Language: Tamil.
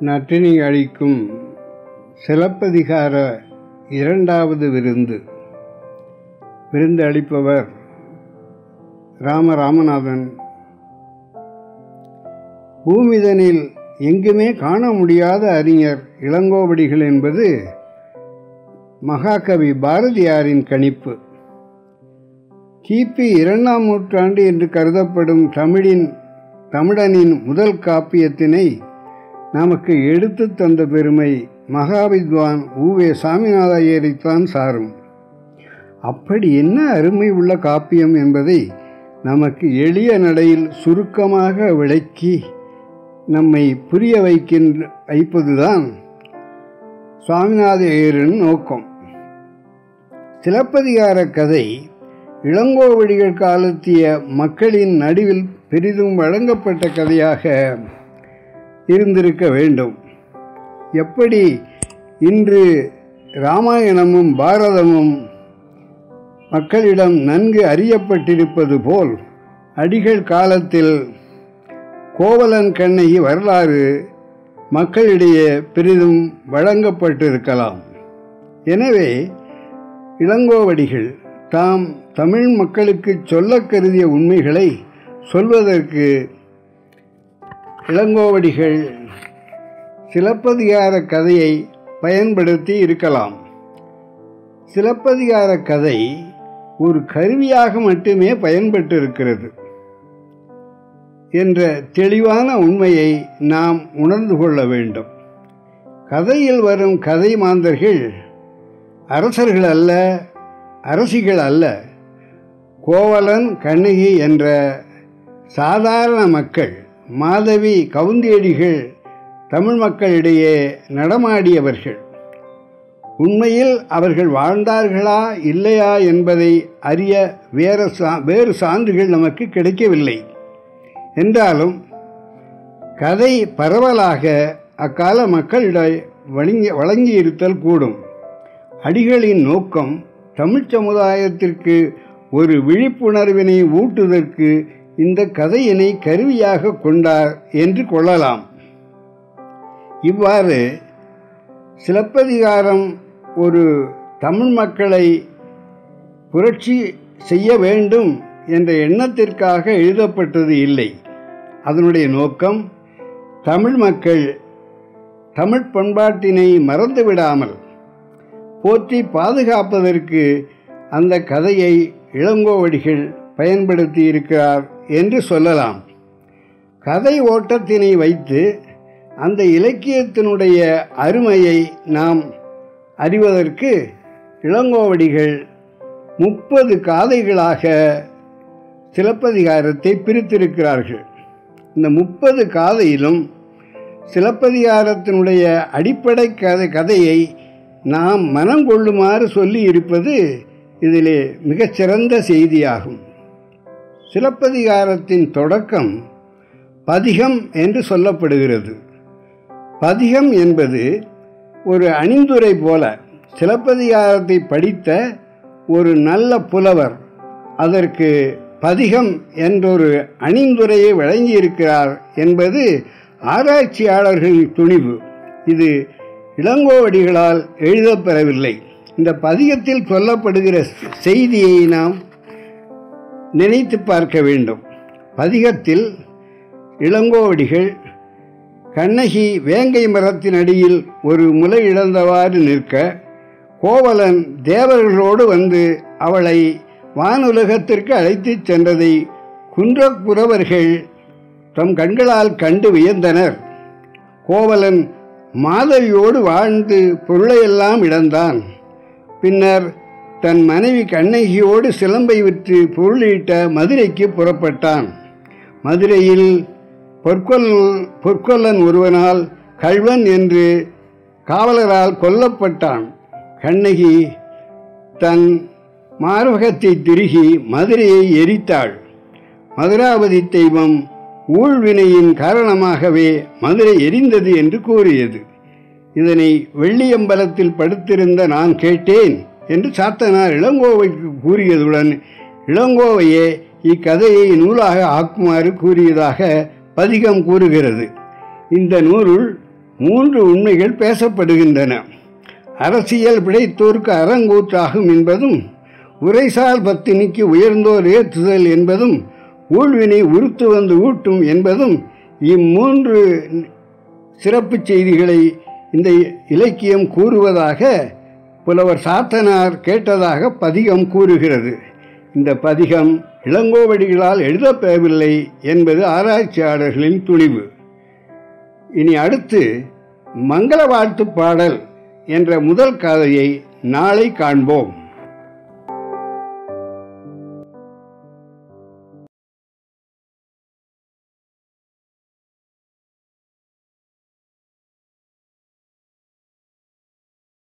நற்றினை அளிக்கும் சிலப்பதிகார இரண்டாவது விருந்து. விருந்து அளிப்பவர் ராம ராமநாதன் பூமிதனில் எங்குமே காண முடியாத அறிஞர் இளங்கோவடிகள் என்பது மகாகவி பாரதியாரின் கணிப்பு. கிபி இரண்டாம் நூற்றாண்டு என்று கருதப்படும் தமிழின் தமிழனின் முதல் காப்பியத்தினை நமக்கு எடுத்து தந்த பெருமை மகாவித்வான் ஊவே சாமிநாத ஐயரைத்தான் சாரும். அப்படி என்ன அருமை உள்ள காப்பியம் என்பதை நமக்கு எளிய நடையில் சுருக்கமாக விளக்கி நம்மை புரிய வைக்கின்ற வைப்பதுதான் சுவாமிநாத ஐயரின் நோக்கம். சிலப்பதிகார கதை இளங்கோவடிகள் காலத்திய மக்களின் நடுவில் பெரிதும் வழங்கப்பட்ட கதையாக இருந்திருக்க வேண்டும். எப்படி இன்று இராமாயணமும் பாரதமும் மக்களிடம் நன்கு அறியப்பட்டிருப்பது போல் அடிகள் காலத்தில் கோவலன் கண்ணகி வரலாறு மக்களிடையே பெரிதும் வழங்கப்பட்டிருக்கலாம். எனவே இளங்கோவடிகள் தாம் தமிழ் மக்களுக்கு சொல்ல கருதிய உண்மைகளை சொல்வதற்கு இளங்கோவடிகள் சிலப்பதிகார கதையை பயன்படுத்தி இருக்கலாம். சிலப்பதிகார கதை ஒரு கருவியாக மட்டுமே பயன்பட்டிருக்கிறது என்ற தெளிவான உண்மையை நாம் உணர்ந்து கொள்ள வேண்டும். கதையில் வரும் கதை மாந்தர்கள் அரசர்கள் அல்ல அரசிகள் அல்ல கோவலன் கண்ணகி என்ற சாதாரண மக்கள் மாதவி கவுந்தியடிகள் தமிழ் மக்களிடையே நடமாடியவர்கள். உண்மையில் அவர்கள் வாழ்ந்தார்களா இல்லையா என்பதை அறிய வேறு சா வேறு சான்றுகள் நமக்கு கிடைக்கவில்லை. என்றாலும் கதை பரவலாக அக்கால மக்களிடம் வழங்கி வழங்கியிருத்தல் கூடும். அடிகளின் நோக்கம் தமிழ் சமுதாயத்திற்கு ஒரு விழிப்புணர்வினை ஊட்டுவதற்கு இந்த கதையினை கருவியாக கொண்டார் என்று கொள்ளலாம். இவ்வாறு சிலப்பதிகாரம் ஒரு தமிழ் மக்களை புரட்சி செய்ய வேண்டும் என்ற எண்ணத்திற்காக எழுதப்பட்டது இல்லை. அதனுடைய நோக்கம் தமிழ் மக்கள் தமிழ் பண்பாட்டினை மறந்துவிடாமல் போற்றி பாதுகாப்பதற்கு அந்த கதையை இளங்கோவடிகள் பயன்படுத்தி இருக்கிறார் என்று சொல்லலாம். கதை ஓட்டத்தினை வைத்து அந்த இலக்கியத்தினுடைய அருமையை நாம் அறிவதற்கு இளங்கோவடிகள் முப்பது காதைகளாக சிலப்பதிகாரத்தை பிரித்திருக்கிறார்கள். இந்த முப்பது காதையிலும் சிலப்பதிகாரத்தினுடைய அடிப்படை கதை கதையை நாம் மனம் கொள்ளுமாறு சொல்லி இருப்பது இதிலே மிகச்சிறந்த செய்தியாகும். சிலப்பதிகாரத்தின் தொடக்கம் பதிகம் என்று சொல்லப்படுகிறது. பதிகம் என்பது ஒரு அணிந்துரை போல சிலப்பதிகாரத்தை படித்த ஒரு நல்ல புலவர் அதற்கு பதிகம் என்றொரு அணிந்துரையை வழங்கியிருக்கிறார் என்பது ஆராய்ச்சியாளர்களின் துணிவு. இது இளங்கோவடிகளால் எழுதப்பெறவில்லை. இந்த பதிகத்தில் சொல்லப்படுகிற செய்தியை நாம் நினைத்து பார்க்க வேண்டும். பதிகத்தில் இளங்கோவடிகள் கண்ணகி வேங்கை மரத்தின் அடியில் ஒரு முலை இழந்தவாறு நிற்க கோவலன் தேவர்களோடு வந்து அவளை வானுலகத்திற்கு அழைத்துச் சென்றதை குன்றப்புறவர்கள் தம் கண்களால் கண்டு வியந்தனர். கோவலன் மாதவியோடு வாழ்ந்து பொருளையெல்லாம் இழந்தான். பின்னர் தன் மனைவி கண்ணகியோடு சிலம்பை விற்று பொருளீட்ட மதுரைக்கு புறப்பட்டான். மதுரையில் பொற்கொல் பொற்கொல்லன் ஒருவனால் கல்வன் என்று காவலரால் கொல்லப்பட்டான். கண்ணகி தன் மார்பகத்தை திருகி மதுரையை எரித்தாள். மதுராவதி தெய்வம் ஊழ்வினையின் காரணமாகவே மதுரை எரிந்தது என்று கூறியது. இதனை வெள்ளியம்பலத்தில் படுத்திருந்த நான் கேட்டேன். என்று சாத்தனார் இளங்கோவைக்கு கூறியதுடன் இளங்கோவையே இக்கதையை நூலாக ஆக்குமாறு கூறியதாக பதிகம் கூறுகிறது. இந்த நூலுள் மூன்று உண்மைகள் பேசப்படுகின்றன. அரசியல் பிழைத்தோர்க்கு அறங்கூற்றாகும் என்பதும் உரைசால் பத்தினிக்கு உயர்ந்தோர் ஏற்றுதல் என்பதும் ஊழ்வினை உறுத்து வந்து ஊட்டும் என்பதும் இம்மூன்று சிறப்பு செய்திகளை இந்த இலக்கியம் கூறுவதாக புலவர் சாத்தனார் கேட்டதாக பதிகம் கூறுகிறது. இந்த பதிகம் இளங்கோவடிகளால் எழுதப்பெறவில்லை என்பது ஆராய்ச்சியாளர்களின் துணிவு. இனி அடுத்து மங்கள வாழ்த்து பாடல் என்ற முதல் கதையை நாளை காண்போம்.